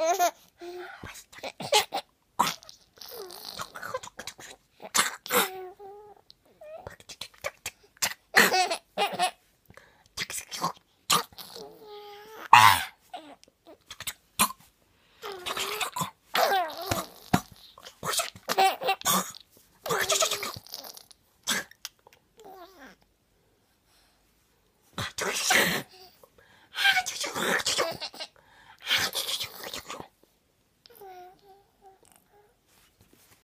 明れ。